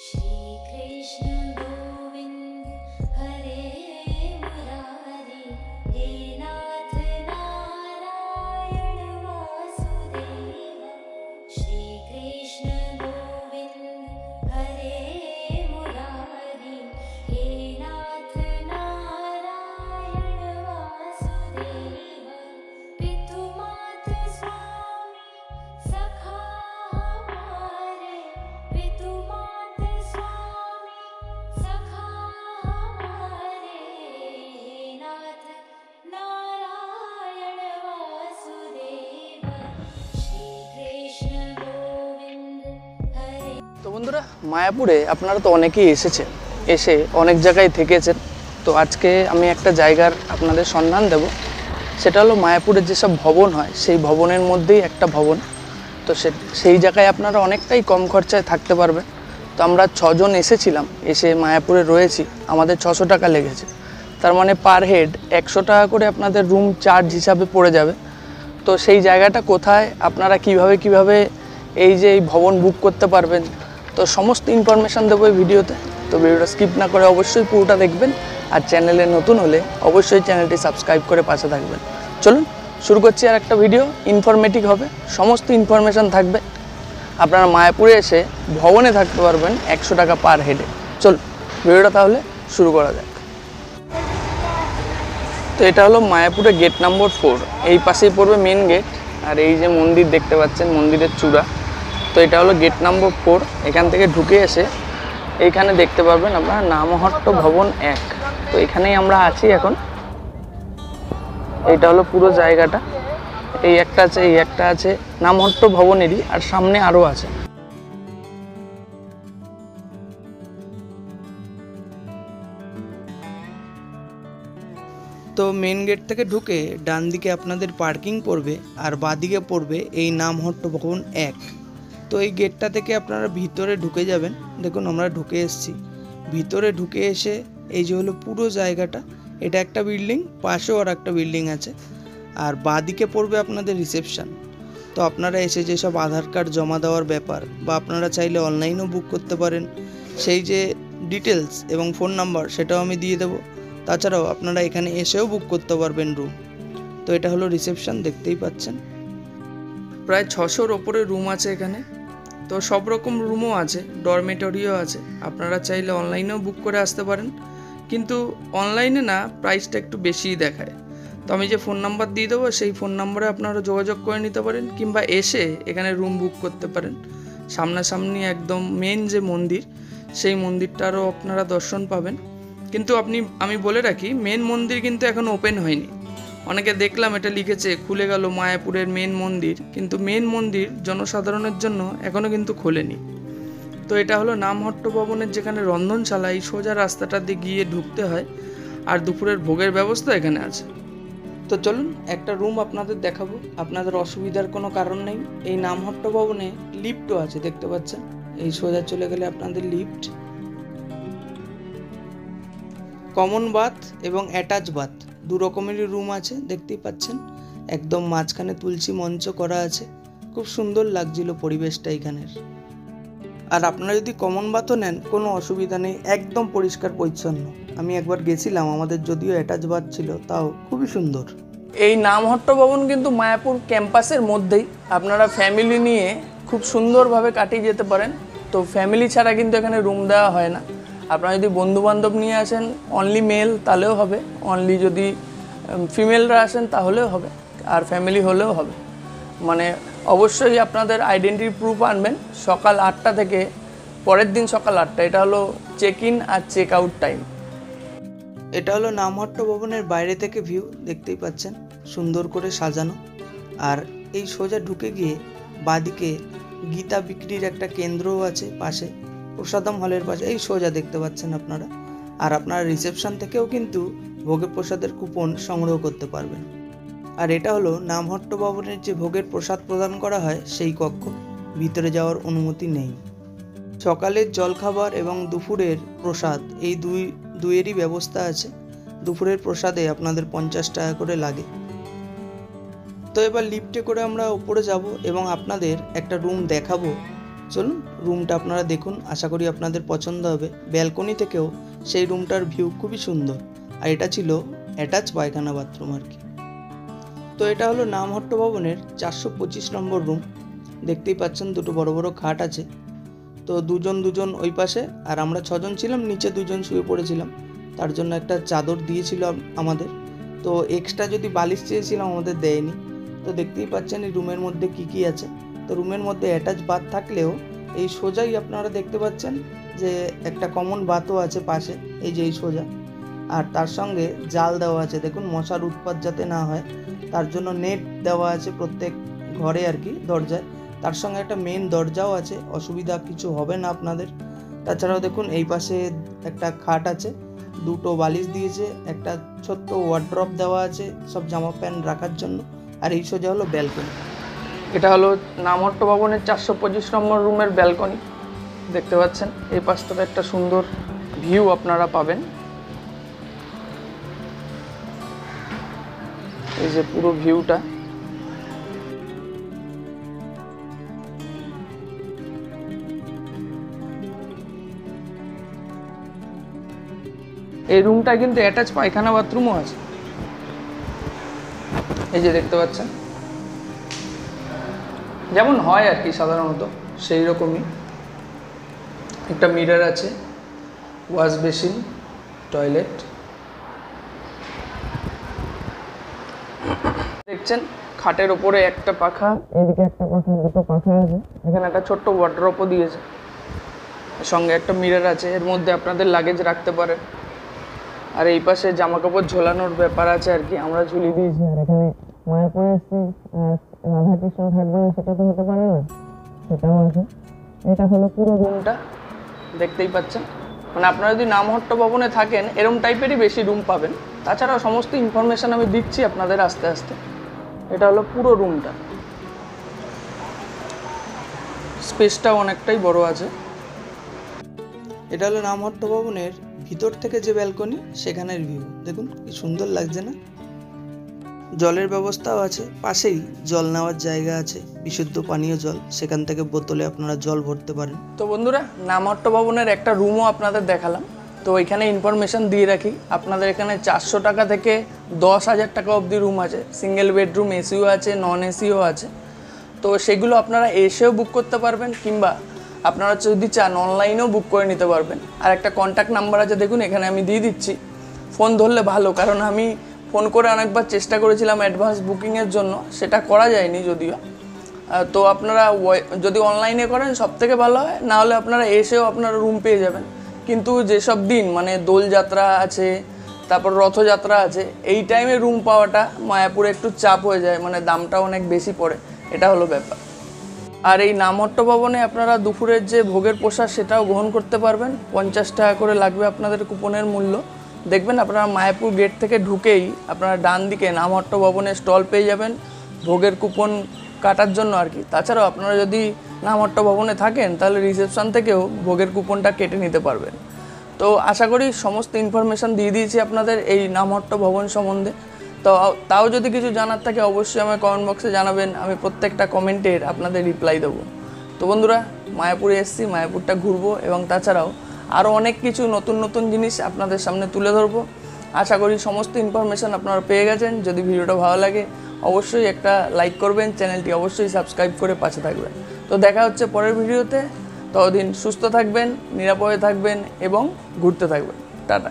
श्रीकृष्ण বন্ধুরা, মায়াপুরে আপনারা তো অনেকেই এসেছেন, এসে অনেক জায়গায় থেকেছেন। তো আজকে আমি একটা জায়গার আপনাদের সন্ধান দেব। সেটা হলো মায়াপুরের যেসব ভবন হয়, সেই ভবনের মধ্যেই একটা ভবন। তো সে, সেই জায়গায় আপনারা অনেকটাই কম খরচায় থাকতে পারবেন। তো আমরা ছজন এসেছিলাম, এসে মায়াপুরে রয়েছি, আমাদের ছশো টাকা লেগেছে। তার মানে পার হেড একশো টাকা করে আপনাদের রুম চার্জ হিসাবে পড়ে যাবে। তো সেই জায়গাটা কোথায়, আপনারা কীভাবে কীভাবে এই যে এই ভবন বুক করতে পারবেন তো সমস্ত ইনফরমেশান দেবো এই ভিডিওতে। তো ভিডিওটা স্কিপ না করে অবশ্যই পুরোটা দেখবেন। আর চ্যানেলে নতুন হলে অবশ্যই চ্যানেলটি সাবস্ক্রাইব করে পাশে থাকবেন। চলুন, শুরু করছি আর একটা ভিডিও ইনফরমেটিভ হবে। সমস্ত ইনফরমেশান থাকবে। আপনারা মায়াপুরে এসে ভবনে থাকতে পারবেন একশো টাকা পার হেডে চলুন ভিডিওটা তাহলে শুরু করা যাক। তো এটা হলো মায়াপুরে গেট নম্বর ফোর এই পাশেই পড়বে মেন গেট আর এই যে মন্দির দেখতে পাচ্ছেন, মন্দিরের চূড়া। তো এটা হলো গেট নম্বর ফোর এখান থেকে ঢুকে এসে এইখানে দেখতে পাবেন আপনার নামহট্ট ভবন এক। তো এখানেই আমরা আছি এখন। এটা হলো পুরো জায়গাটা। এই একটা আছে, এই একটা আছে, নামহট্ট ভবনেরই, আর সামনে আরও আছে। তো মেন গেট থেকে ঢুকে ডান দিকে আপনাদের পার্কিং পড়বে, আর বাদিকে পড়বে এই নামহট্ট ভবন এক। তো এই গেটটা থেকে আপনারা ভিতরে ঢুকে যাবেন। দেখুন, আমরা ঢুকে এসেছি। ভিতরে ঢুকে এসে এই যে হলো পুরো জায়গাটা, এটা একটা বিল্ডিং পাশেও আর একটা বিল্ডিং আছে। আর বাদিকে পড়বে আপনাদের রিসেপশান তো আপনারা এসে যেসব আধার কার্ড জমা দেওয়ার ব্যাপার, বা আপনারা চাইলে অনলাইনেও বুক করতে পারেন। সেই যে ডিটেলস এবং ফোন নাম্বার সেটাও আমি দিয়ে দেবো। তাছাড়াও আপনারা এখানে এসেও বুক করতে পারবেন রুম তো এটা হলো রিসেপশন দেখতেই পাচ্ছেন। প্রায় ছশোর ওপরে রুম আছে এখানে। তো সব রকম রুমও আছে ডরমেটরিও আছে। আপনারা চাইলে অনলাইনেও বুক করে আসতে পারেন। কিন্তু অনলাইনে না প্রাইসটা একটু বেশিই দেখায়। তো আমি যে ফোন নাম্বার দিয়ে দেবো, সেই ফোন নাম্বারে আপনারা যোগাযোগ করে নিতে পারেন, কিংবা এসে এখানে রুম বুক করতে পারেন। সামনাসামনি একদম মেন যে মন্দির, সেই মন্দিরটারও আপনারা দর্শন পাবেন। কিন্তু আপনি, আমি বলে রাখি মেন মন্দির কিন্তু এখনও ওপেন হয়নি। অনেকে দেখলাম এটা লিখেছে, খুলে গেল মায়াপুরের মেন মন্দির, কিন্তু মেন মন্দির জনসাধারণের জন্য এখনও কিন্তু খোলেনি। তো এটা হলো নামহট্ট ভবনের যেখানে রন্ধনশালা, এই সোজা রাস্তাটা দিয়ে গিয়ে ঢুকতে হয়, আর দুপুরের ভোগের ব্যবস্থা এখানে আছে। তো চলুন, একটা রুম আপনাদের দেখাবো। আপনাদের অসুবিধার কোনো কারণ নেই। এই নামহট্ট ভবনে লিফটও আছে, দেখতে পাচ্ছেন? এই সোজা চলে গেলে আপনাদের লিফট কমন বাথ এবং অ্যাটাচ বাথ দু রকমেরই রুম আছে, দেখতেই পাচ্ছেন। একদম মাঝখানে তুলসী মঞ্চ করা আছে। খুব সুন্দর লাগছিল পরিবেশটা এখানের। আর আপনারা যদি কমন বাথও নেন, কোনো অসুবিধা নেই, একদম পরিষ্কার পরিচ্ছন্ন। আমি একবার গেছিলাম, আমাদের যদিও অ্যাটাচ বাথ ছিল, তাও খুবই সুন্দর। এই নামহট্ট ভবন কিন্তু মায়াপুর ক্যাম্পাসের মধ্যেই। আপনারা ফ্যামিলি নিয়ে খুব সুন্দরভাবে কাটিয়ে যেতে পারেন। তো ফ্যামিলি ছাড়া কিন্তু এখানে রুম দেওয়া হয় না। আপনারা যদি বন্ধু বান্ধব নিয়ে আসেন অনলি মেল তাহলেও হবে অনলি যদি ফিমেলরা আসেন তাহলেও হবে, আর ফ্যামিলি হলেও হবে। মানে অবশ্যই আপনাদের আইডেন্টি প্রুফ আনবেন, সকাল আটটা থেকে পরের দিন সকাল আটটা, এটা হলো চেক ইন আর চেক আউট টাইম এটা হলো নামহট্ট ভবনের বাইরে থেকে ভিউ দেখতেই পাচ্ছেন, সুন্দর করে সাজানো। আর এই সোজা ঢুকে গিয়ে বাদিকে গীতা বিক্রির একটা কেন্দ্রও আছে পাশে। প্রসাদম হলের পাশে, এই সোজা দেখতে পাচ্ছেন আপনারা। আর আপনারা রিসেপশন থেকেও কিন্তু ভোগের প্রসাদের কুপন সংগ্রহ করতে পারবেন। আর এটা হলো নামহট্ট ভবনের যে ভোগের প্রসাদ প্রদান করা হয়, সেই কক্ষ। ভিতরে যাওয়ার অনুমতি নেই। সকালের জলখাবার এবং দুপুরের প্রসাদ, এই দুই, দুইয়েরই ব্যবস্থা আছে। দুপুরের প্রসাদে আপনাদের পঞ্চাশ টাকা করে লাগে। তো এবার লিফটে করে আমরা উপরে যাব এবং আপনাদের একটা রুম দেখাবো। চলুন রুমটা আপনারা দেখুন, আশা করি আপনাদের পছন্দ হবে। ব্যালকনি থেকেও সেই রুমটার ভিউ খুবই সুন্দর। আর এটা ছিল অ্যাটাচ পায়খানা বাথরুম আর কি। তো এটা হলো নামহট্ট ভবনের চারশো পঁচিশ নম্বর রুম। দেখতেই পাচ্ছেন দুটো বড় বড় খাট আছে। তো দুজন দুজন ওই পাশে, আর আমরা ছজন ছিলাম, নিচে দুজন শুয়ে পড়েছিলাম। তার জন্য একটা চাদর দিয়েছিল আমাদের। তো এক্সট্রা যদি বালিশ চেয়েছিলাম, আমাদের দেয়নি। তো দেখতেই পাচ্ছেন এই রুমের মধ্যে কি কি আছে। তো রুমের মধ্যে অ্যাটাচ বাথ থাকলেও এই সোজাই আপনারা দেখতে পাচ্ছেন যে একটা কমন বাথও আছে পাশে, এই যে এই সোজা। আর তার সঙ্গে জাল দেওয়া আছে, দেখুন মশার উৎপাত যাতে না হয়, তার জন্য নেট দেওয়া আছে প্রত্যেক ঘরে আর কি, দরজায়। তার সঙ্গে একটা মেন দরজাও আছে, অসুবিধা কিছু হবে না আপনাদের। তাছাড়াও দেখুন এই পাশে একটা খাট আছে, দুটো বালিশ দিয়েছে, একটা ছোট্ট ওয়ার্ড্রপ দেওয়া আছে, সব জামা প্যান্ট রাখার জন্য। আর এই সোজা হলো ব্যালকনি এটা হলো নামহট্ট ভবনের চারশো পঁচিশ নম্বর রুমের ব্যালকনি। দেখতে পাচ্ছেন, এই পাশ থেকে একটা সুন্দর ভিউ আপনারা পাবেন। এই যে পুরো ভিউটা। এই রুমটা কিন্তু অ্যাটাচ পায়খানা বাথরুমও আছে। এই যে দেখতে পাচ্ছেন যেমন হয় আর কি সাধারণত, সেই রকমই। একটা মিরার আছে ওয়াশ বেসিন টয়লেট দেখছেন, খাটের ওপরে একটা পাখা এদিকে একটা পাখা, দুটো পাখা আছে, এখানে একটা ছোট্ট ওয়ার্ড্রপও দিয়েছে। সঙ্গে একটা মিরর আছে, এর মধ্যে আপনাদের লাগেজ রাখতে পারেন। আর এই পাশে জামা কাপড় ঝোলানোর ব্যাপার আছে আর কি, আমরা ঝুলিয়ে দিয়েছি, আর এখানে মায়াপুরে এসছি আর রাধাকৃষ্ণ থাকবে না সেটা তো হতে পারে না সেটাও আছে এটা হলো পুরো রুমটা দেখতেই পাচ্ছেন মানে আপনারা যদি নামহট্ট ভবনে থাকেন এরম টাইপেরই বেশি রুম পাবেন তাছাড়াও সমস্ত ইনফরমেশন আমি দিচ্ছি আপনাদের আস্তে আস্তে এটা হলো পুরো রুমটা স্পেসটাও অনেকটাই বড় আছে এটা হলো নামহট্ট ভবনের ভিতর থেকে যে ব্যালকনি সেখানের ভিউ দেখুন কি সুন্দর লাগছে না জলের ব্যবস্থাও আছে, পাশেই জল নেওয়ার জায়গা আছে, বিশুদ্ধ পানীয় জল, সেখান থেকে বোতলে আপনারা জল ভরতে পারেন। তো বন্ধুরা নামহট্ট ভবনের একটা রুমও আপনাদের দেখালাম। তো এখানে ইনফরমেশন দিয়ে রাখি, আপনাদের এখানে চারশো টাকা থেকে দশ হাজার টাকা অবধি রুম আছে। সিঙ্গেল বেডরুম এসিও আছে নন এসিও আছে। তো সেগুলো আপনারা এসেও বুক করতে পারবেন, কিংবা আপনারা যদি চান অনলাইনেও বুক করে নিতে পারবেন। আর একটা কন্ট্যাক্ট নাম্বার আছে, দেখুন, এখানে আমি দিয়ে দিচ্ছি। ফোন ধরলে ভালো, কারণ আমি ফোন করে অনেকবার চেষ্টা করেছিলাম অ্যাডভান্স বুকিংয়ের জন্য, সেটা করা যায়নি যদিও। তো আপনারা যদি অনলাইনে করেন সব থেকে ভালো হয়, না হলে আপনারা এসেও আপনারা রুম পেয়ে যাবেন। কিন্তু যেসব দিন মানে দোলযাত্রা আছে, তারপর রথযাত্রা আছে, এই টাইমে রুম পাওয়াটা মায়াপুরে একটু চাপ হয়ে যায় মানে দামটা অনেক বেশি পড়ে, এটা হলো ব্যাপার। আর এই নামহট্ট ভবনে আপনারা দুপুরের যে ভোগের প্রসাদ, সেটাও গ্রহণ করতে পারবেন। পঞ্চাশ টাকা করে লাগবে আপনাদের কুপনের মূল্য। দেখবেন আপনারা মায়াপুর গেট থেকে ঢুকেই আপনারা ডান দিকে নামহট্ট ভবনের স্টল পেয়ে যাবেন, ভোগের কুপন কাটার জন্য আর কি। তাছাড়াও আপনারা যদি নামহট্ট ভবনে থাকেন, তাহলে রিসেপশন থেকেও ভোগের কুপনটা কেটে নিতে পারবেন। তো আশা করি সমস্ত ইনফরমেশন দিয়ে দিয়েছি আপনাদের এই নামহট্ট ভবন সম্বন্ধে। তো তাও যদি কিছু জানার থাকে অবশ্যই আমার কমেন্ট বক্সে জানাবেন, আমি প্রত্যেকটা কমেন্টের আপনাদের রিপ্লাই দেবো। তো বন্ধুরা, মায়াপুরে এসেছি, মায়াপুরটা ঘুরবো এবং তাছাড়াও আরও অনেক কিছু নতুন নতুন জিনিস আপনাদের সামনে তুলে ধরবো। আশা করি সমস্ত ইনফরমেশান আপনারা পেয়ে গেছেন। যদি ভিডিওটা ভালো লাগে, অবশ্যই একটা লাইক করবেন। চ্যানেলটি অবশ্যই সাবস্ক্রাইব করে পাশে থাকবেন। তো দেখা হচ্ছে পরের ভিডিওতে। ততদিন সুস্থ থাকবেন, নিরাপদে থাকবেন এবং ঘুরতে থাকবেন। টাটা।